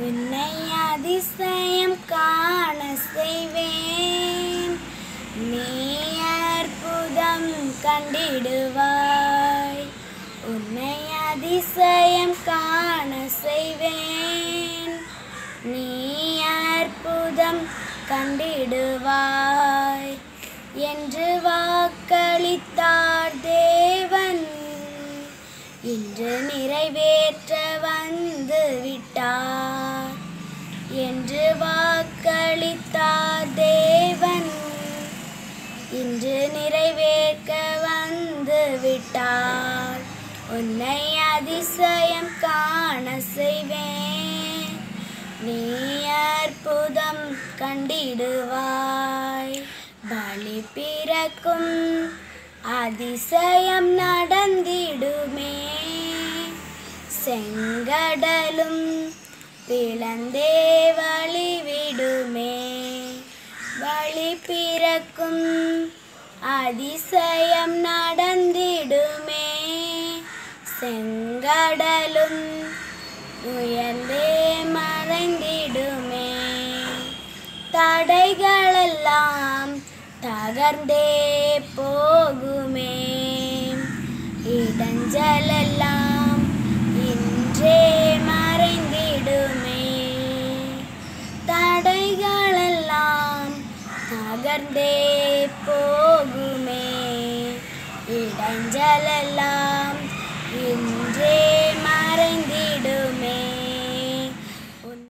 உன்னை அதிசயம் காண செய்வேன். நீ அற்புதம் கண்டிடுவாய். உன்னை அதிசயம் காண செய்வேன். நீ அற்புதம் கண்டிடுவாய் என்று வாக்களித்தார் தேவன். இன்று நிறைவேற்ற வந்து விட்டார் என்று வாக்களித்தார் தேவன். இன்று நிறைவேற்க வந்து விட்டார். உன்னை அதிசயம் காண செய்வேன். நீ அற்புதம் கண்டிடுவாய். பலி பிறக்கும் அதிசயம் நடந்திடுமே. செங்கடலும் பிளந்தே வழிவிடுமே. வழி பிறக்கும் அதிசயம் நடந்திடுமே செங்கடலும் உயர்ந்தே மறைந்திடுமே. தடைகளெல்லாம் தகர்ந்தே போகுமே. இடஞ்சலெல்லாம் இன்றே மறைந்திடுமே. தடைகளெல்லாம் தகர்ந்தே போகுமே. இடஞ்சலெல்லாம் in day.